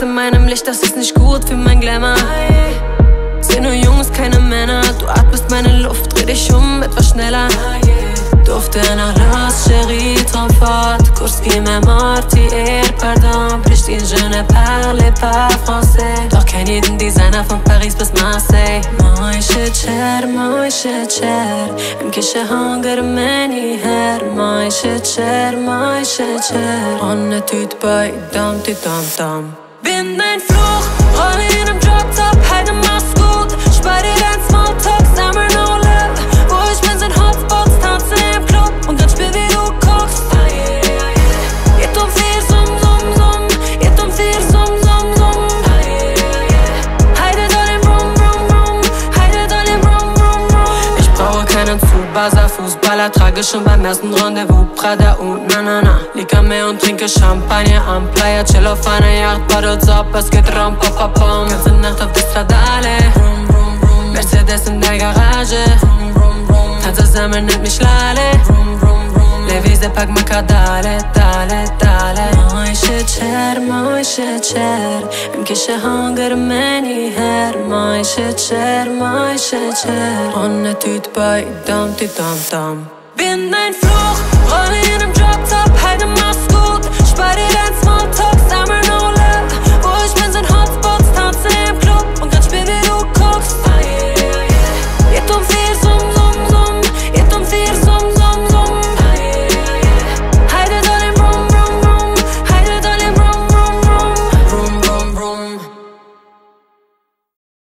Angst in meinem Licht, das ist nicht gut für mein Glamour. Seh nur Jungs, keine Männer. Du atmest meine Luft, dreh dich um, etwas schneller. Dufte nach Ras, Sherry, Traumfahrt. Kurski, mein Marty, Air, pardon. Pristin, je ne parle pas français. Doch kenn jeden Designer von Paris bis Marseille. Мой шечер, мой im Kische Hunger, мени хер. Мой шечер, мой шечер. Он не тит bei, dam, ти dam, dam. Bin ein Fluch, rolle in einem Droptop, Barbaser Fußballer, trage schon beim ersten Rendezvous Prada und Nanana. Lieg am Meer und trinke Champagner am Playa, chill auf einer Yacht, Paddels ab, es geht rum, papa pom. Ganze Nacht auf die Stradale, vroom, vroom, vroom. Mercedes in der Garage, vroom, vroom, vroom. Tanz zusammen, nennt mich Lale, vroom, vroom, vroom. Levise, pack mal Kadale, dale, dale. Neue Shit, şeçer Imki şe hangër her Maj şeçer, maj on Anë ty të bëj dam ty dam Bin een fluch.